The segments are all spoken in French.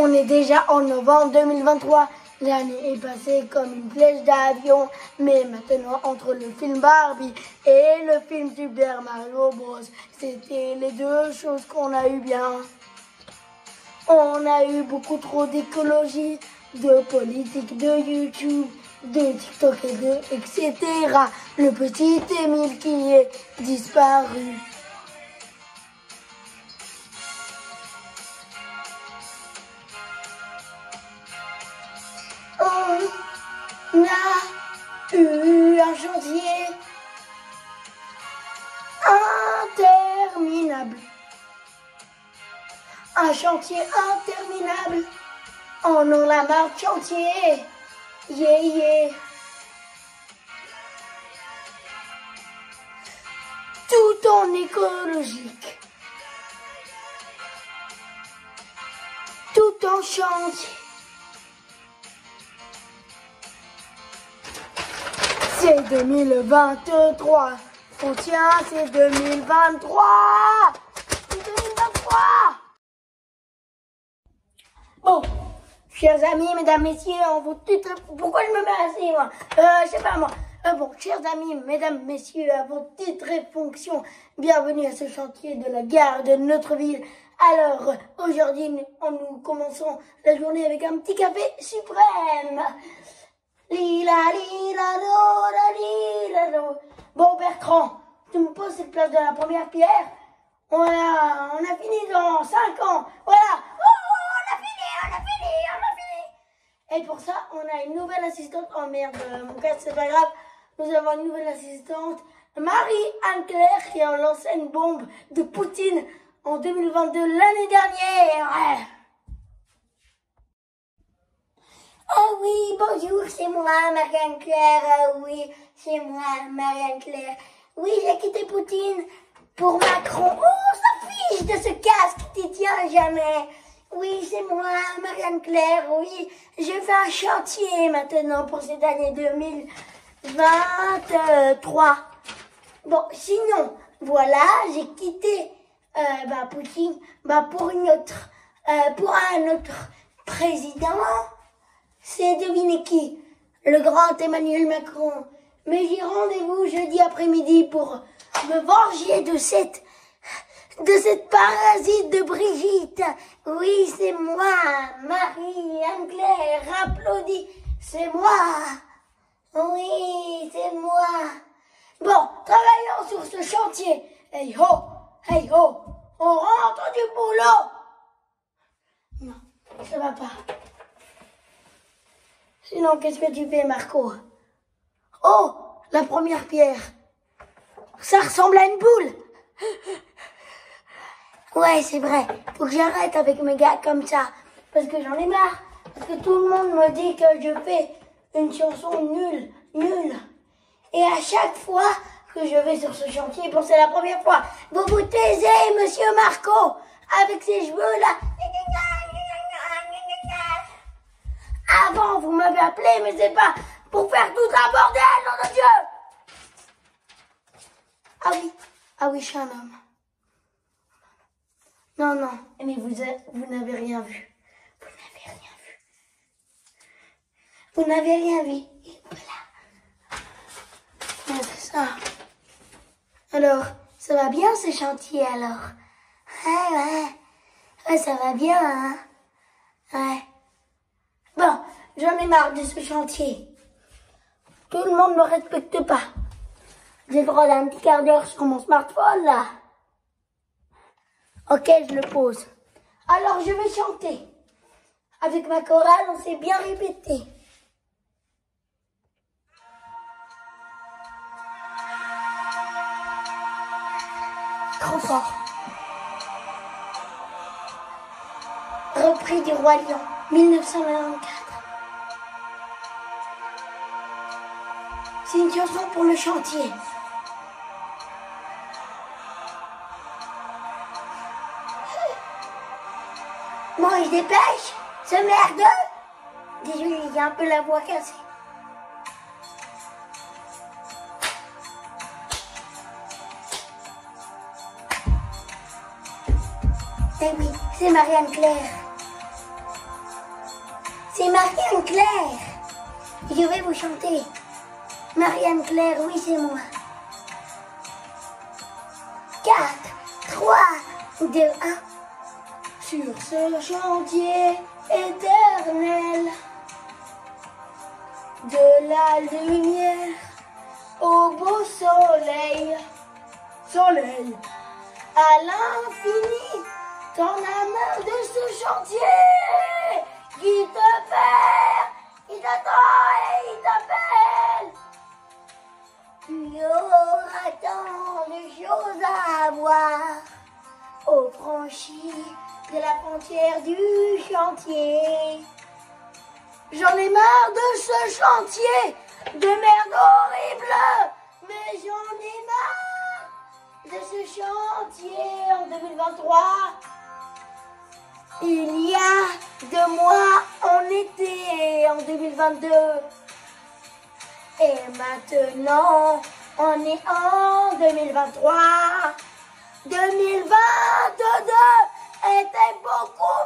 On est déjà en novembre 2023. L'année est passée comme une flèche d'avion. Mais maintenant, entre le film Barbie et le film Super Mario Bros, c'était les deux choses qu'on a eu bien. On a eu beaucoup trop d'écologie, de politique, de YouTube, de TikTok et de etc. Le petit Émile qui est disparu. Interminable. Oh non, la marque chantier. Yeah, yeah. Tout en écologique. Tout en chantier. C'est 2023. Oh tiens, c'est 2023. Bon, chers amis, mesdames, messieurs, on vous tutoie. Pourquoi je me mets assis, moi euh, Je sais pas, moi. Euh, bon, chers amis, mesdames, messieurs, à vos titres et fonctions, bienvenue à ce chantier de la gare de notre ville. Alors, aujourd'hui, nous, commençons la journée avec un petit café suprême. Lila, lila, lila, lila, Bon, Bertrand, tu me poses cette place de la première pierre on on a fini dans 5 ans. Voilà. Oh, on a fini, on a fini, on a fini. Et pour ça, on a une nouvelle assistante. Oh merde, mon cas, c'est pas grave. Nous avons une nouvelle assistante, Marie-Anne Claire, qui a lancé une bombe de Poutine en 2022, l'année dernière. Oh oui, bonjour, c'est moi, Marianne Claire. Oh oui, c'est moi, Marianne Claire. Oui, j'ai quitté Poutine pour Macron. Oh, ça fiche de ce casque qui tient jamais. Oui, c'est moi, Marianne Claire. Oui, je fais un chantier maintenant pour cette année 2023. Bon, sinon, voilà, j'ai quitté bah, Poutine bah, pour une autre, euh, pour un autre président. C'est devinez qui? Le grand Emmanuel Macron. Mais j'ai rendez-vous jeudi après-midi pour me venger de cette de cette parasite de Brigitte. Oui, c'est moi, Marie Anglaire, applaudis, c'est moi. Oui, c'est moi. Bon, travaillons sur ce chantier. Hey ho, hey ho, on rentre du boulot. Non, ça va pas. Sinon, qu'est-ce que tu fais, Marco? Oh, la première pierre. Ça ressemble à une boule. Ouais, c'est vrai. Faut que j'arrête avec mes gars comme ça. Parce que j'en ai marre. Parce que tout le monde me dit que je fais une chanson nulle, nulle. Et à chaque fois que je vais sur ce chantier, pour c'est la première fois, vous vous taisez, monsieur Marco, avec ces cheveux-là. Avant, vous m'avez appelé, mais c'est pas pour faire tout un bordel, nom de Dieu Ah oui, ah oui, je suis un homme. Non, non, mais vous, vous n'avez rien vu. Vous n'avez rien vu. Vous n'avez rien vu. Voilà. c'est ça. Alors, ça va bien ce chantier alors? Ouais, ouais. Ouais, ça va bien, hein Ouais. Bon, j'en ai marre de ce chantier. Tout le monde ne me respecte pas. J'ai le droit d'un petit quart d'heure sur mon smartphone, là. Ok, je le pose. Alors, je vais chanter. Avec ma chorale, on s'est bien répété. Trop fort. Repris du Roi Lion, 1924. C'est une chanson pour le chantier. Dépêche, ce merde. Désolé, il y a un peu la voix cassée. Eh oui, c'est Marianne Claire. C'est Marianne Claire. Je vais vous chanter. Marianne Claire, oui, c'est moi. 4, 3, 2, 1. Sur ce chantier éternel, de la lumière au beau soleil, soleil à l'infini, t'en as marre de ce chantier. Qui te perd, qui t'attend et il t'appelle. Il y de la frontière du chantier. J'en ai marre de ce chantier de merde horrible, mais j'en ai marre de ce chantier en 2023. Il y a deux mois, on était en 2022. Et maintenant, on est en 2023. 2022 était beaucoup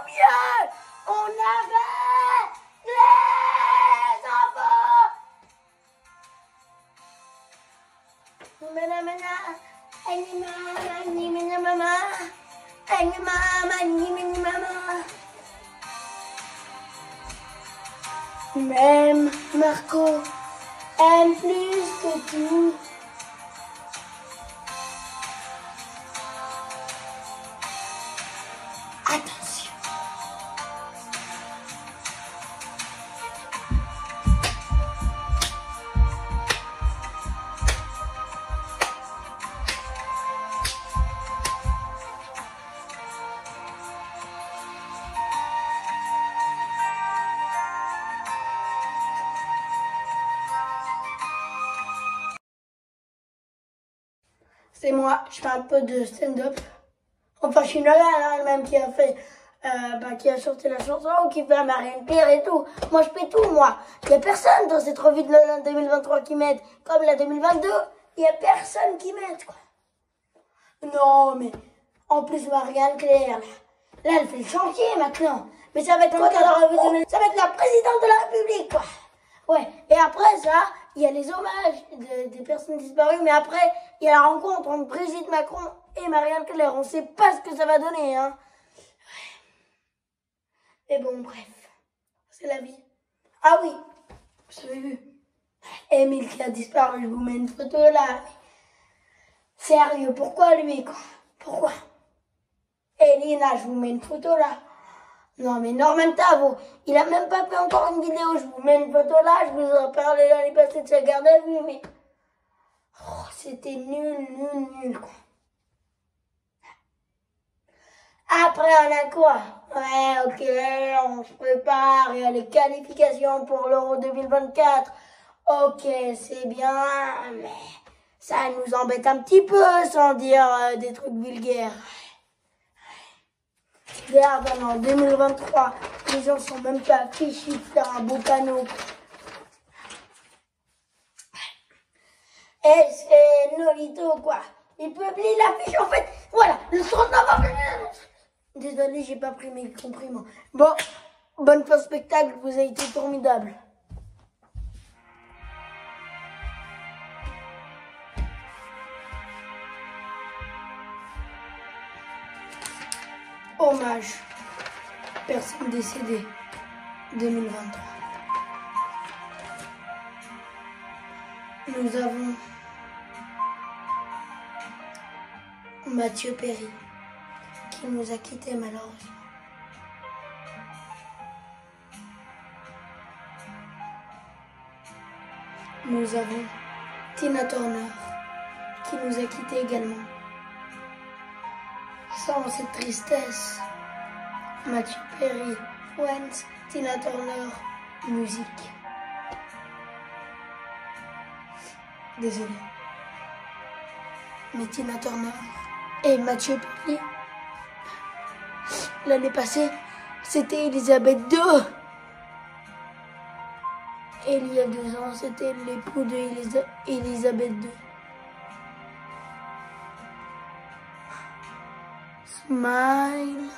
C'est moi, je fais un peu de stand-up. Enfin, je suis Nolan, hein, elle-même qui a fait, euh, bah, qui a sorti la chanson, qui fait Marianne Pierre et tout. Moi, je fais tout, moi. Il y a personne dans cette revue de Nolan 2023 qui m'aide. Comme la 2022, il y a personne qui m'aide, quoi. Non, mais, en plus, Marianne Claire, là, là, elle fait le chantier, maintenant. Mais ça va être quoi dans la revue de Ça va être la présidente de la République, quoi. Ouais, et après ça, il y a les hommages de- des personnes disparues, mais après, il y a la rencontre entre Brigitte Macron et Marianne Claire. On sait pas ce que ça va donner, hein. Mais bon, bref, c'est la vie. Ah oui, vous avez vu. Emile qui a disparu, je vous mets une photo là. Sérieux, pourquoi lui, quoi? Pourquoi? Elina, je vous mets une photo là. Non, mais Norman Tavo, il a même pas fait encore une vidéo. Je vous mets une photo là, je vous en parlais l'année passée de sa garde à vue, mais. Oh, c'était nul, nul, nul, quoi. Après, on a quoi? Ouais, ok, on se prépare, il y a les qualifications pour l'Euro 2024. Ok, c'est bien, mais ça nous embête un petit peu, sans dire euh, des trucs vulgaires. Regarde, en 2023, les gens sont même pas fichus de faire un beau panneau. Et c'est Nolito, quoi. Il publie l'affiche, en fait. Voilà, le 39 avril. Désolé, j'ai pas pris mes compriments. Bon, bonne fin spectacle, vous avez été formidable. Hommage. Personne décédée. 2023. Nous avons Mathieu Perry qui nous a quittés malheureusement. Nous avons Tina Turner qui nous a quittés également. Sans cette tristesse, Mathieu Perry, Friends, Tina Turner, musique. Désolé. Mais Tina Turner et Mathieu Perry, l'année passée, c'était Elisabeth II. Et il y a deux ans, c'était l'époux de Elisa- Elisabeth II. Smile.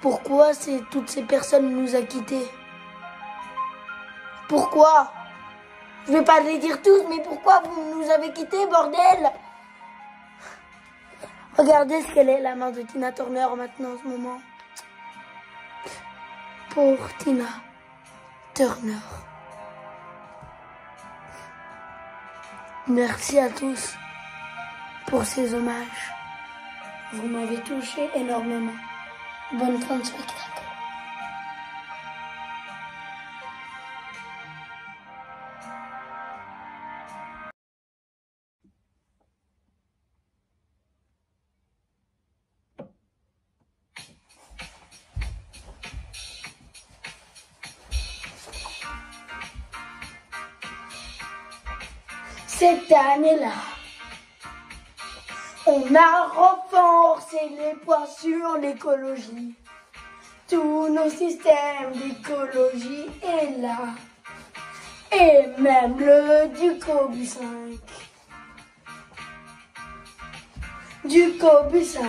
Pourquoi toutes ces personnes nous ont quittés? Pourquoi? Je vais pas les dire tous, mais pourquoi vous nous avez quittés, bordel? Regardez ce qu'elle est, la main de Tina Turner maintenant en ce moment. Pour Tina. Merci à tous pour ces hommages. Vous m'avez touché énormément. Bonne fin de spectacle. Cette année-là, on a renforcé les points sur l'écologie. Tous nos systèmes d'écologie est là. Et même le Ducobu 5. Ducobu 5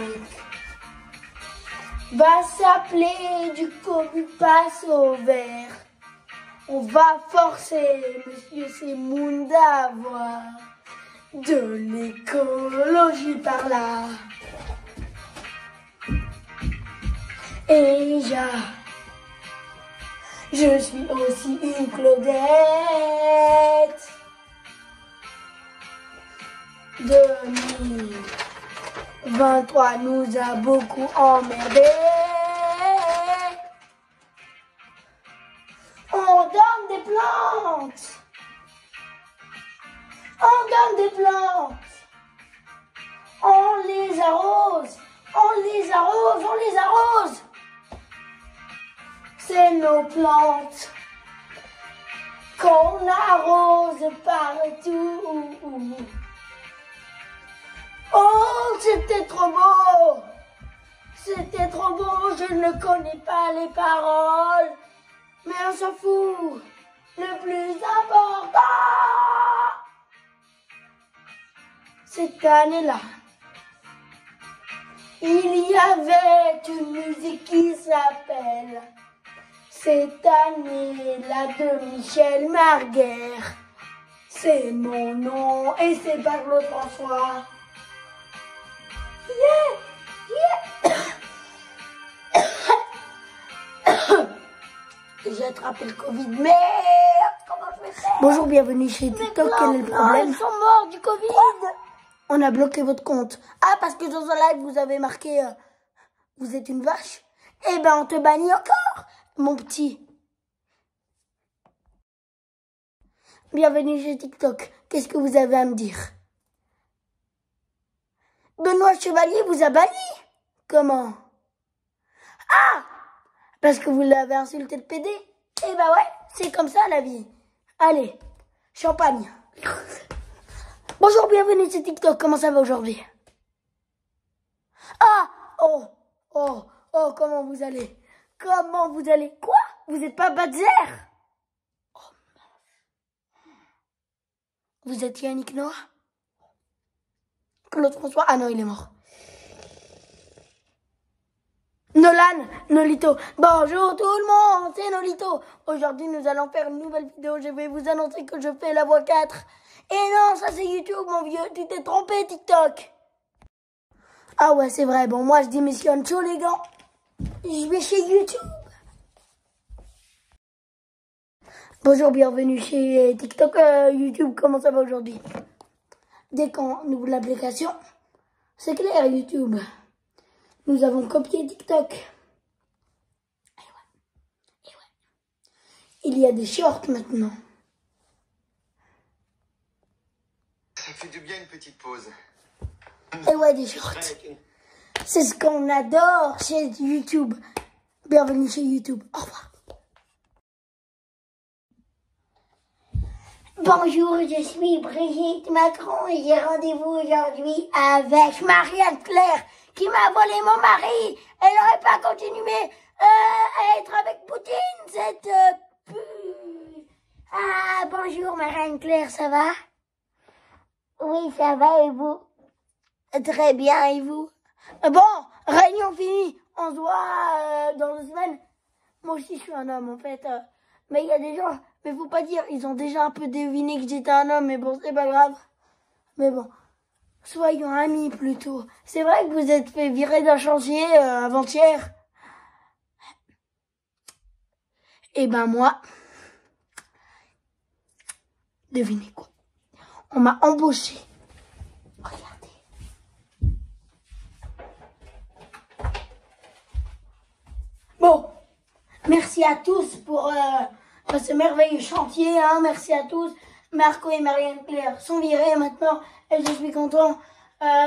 va s'appeler Ducobu passe au vert. On va forcer Monsieur Semoun d'avoir de l'écologie par là. Et ja, je suis aussi une Claudette. 2023 nous a beaucoup emmerdés. Les arrose. C'est nos plantes qu'on arrose partout. Oh, c'était trop beau. C'était trop beau. Je ne connais pas les paroles. Mais on s'en fout. Le plus important, cette année-là, il y avait une musique qui s'appelle Cette année-là de Michel Marguerre. C'est mon nom et c'est par Claude François. Yeah, yeah. J'ai attrapé le Covid. Merde, comment je vais faire? Bonjour, bienvenue chez TikTok. Quel est le problème? Ils sont morts du Covid. On a bloqué votre compte. Ah, parce que dans un live, vous avez marqué euh, Vous êtes une vache Eh ben, on te bannit encore, mon petit. Bienvenue chez TikTok. Qu'est-ce que vous avez à me dire? Benoît Chevalier vous a banni? Comment? Ah Parce que vous l'avez insulté le PD Eh ben ouais, c'est comme ça la vie. Allez, champagne. Bonjour, bienvenue sur TikTok. Comment ça va aujourd'hui? Ah! Oh! Oh! Oh, comment vous allez? Comment vous allez? Quoi? Vous n'êtes pas Badzer Oh Vous êtes Yannick Noah? Claude François? Ah non, il est mort. Nolan, Nolito. Bonjour tout le monde, c'est Nolito. Aujourd'hui, nous allons faire une nouvelle vidéo. Je vais vous annoncer que je fais la voix 4. Et non, ça c'est YouTube, mon vieux. Tu t'es trompé, TikTok. Ah ouais, c'est vrai. Bon, moi, je démissionne. Ciao, les gars. Je vais chez YouTube. Bonjour, bienvenue chez TikTok, euh, YouTube. Comment ça va aujourd'hui? Dès qu'on ouvre l'application, c'est clair, YouTube. Nous avons copié TikTok. Et ouais. Et ouais. Il y a des shorts maintenant. Ça fait du bien une petite pause. Et ouais, des shorts. C'est ce qu'on adore chez YouTube. Bienvenue chez YouTube. Au revoir. Bonjour, je suis Brigitte Macron et j'ai rendez-vous aujourd'hui avec Marianne Claire qui m'a volé mon mari. Elle n'aurait pas continué euh, à être avec Poutine, cette euh, Ah, bonjour Marianne Claire, ça va? Oui, ça va et vous? Très bien, et vous? Bon, réunion finie. on se voit euh, dans deux semaines. Moi aussi, je suis un homme, en fait. euh. mais il y a des gens, mais faut pas dire, ils ont déjà un peu deviné que j'étais un homme, mais bon, c'est pas grave. Mais bon, soyons amis plutôt. C'est vrai que vous êtes fait virer d'un chantier euh, avant-hier. Et ben moi, devinez quoi On m'a embauché. Regardez. Bon, merci à tous pour euh, ce merveilleux chantier. Hein. Merci à tous. Marco et Marianne Claire sont virés maintenant et je suis content.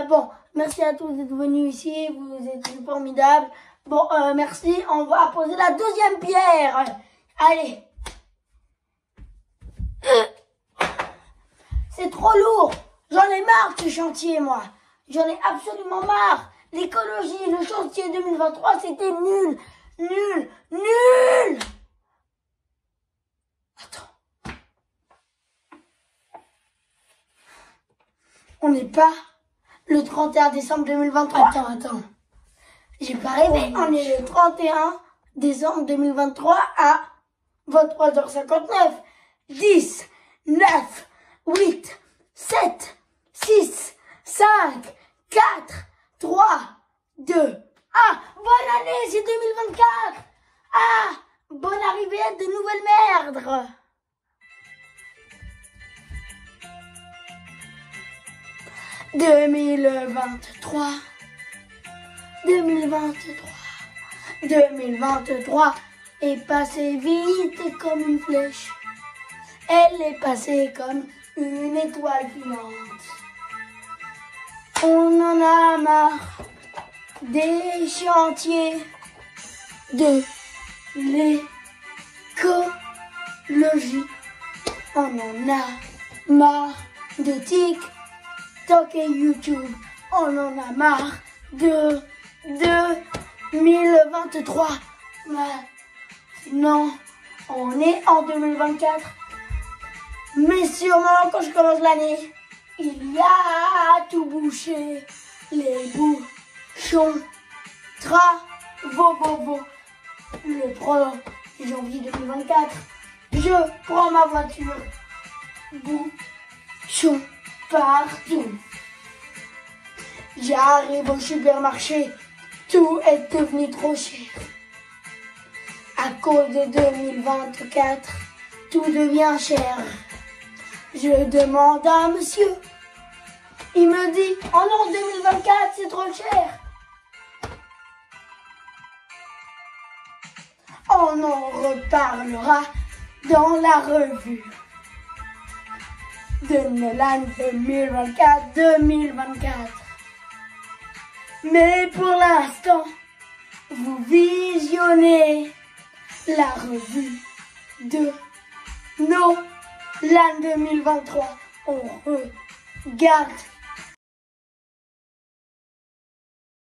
Bon, merci à tous d'être venus ici. Vous êtes formidables. Bon, euh, merci. On va poser la deuxième pierre. Allez. C'est trop lourd. J'en ai marre ce chantier, moi. J'en ai absolument marre. L'écologie, le chantier 2023, c'était nul. Nul. Nul. Attends. On n'est pas le 31 décembre 2023. Attends, attends. J'ai pas rêvé. On est le 31 décembre 2023 à 23h59. 10, 9, 8, 7, 6, 5, 4, 3, 2, 1. Bonne année, c'est 2024. Ah, bonne arrivée de nouvelles merdes. Deux mille vingt-trois, deux mille vingt-trois, deux mille vingt-trois est passé vite comme une flèche. Elle est passée comme une étoile filante. On en a marre des chantiers de l'écologie. On en a marre de TikTok et YouTube. On en a marre de 2023. Maintenant, on est en 2024. Mais sûrement, quand je commence l'année, il y a tout bouché. Les bouchons. Travaux. Le 3 janvier 2024, je prends ma voiture. Bouchons partout. J'arrive au supermarché. Tout est devenu trop cher. À cause de 2024, tout devient cher. Je demande à monsieur. Il me dit, oh non, 2024, c'est trop cher. On en reparlera dans la revue de l'année 2024-2024. Mais pour l'instant, vous visionnez la revue de nos l'année 2023. On regarde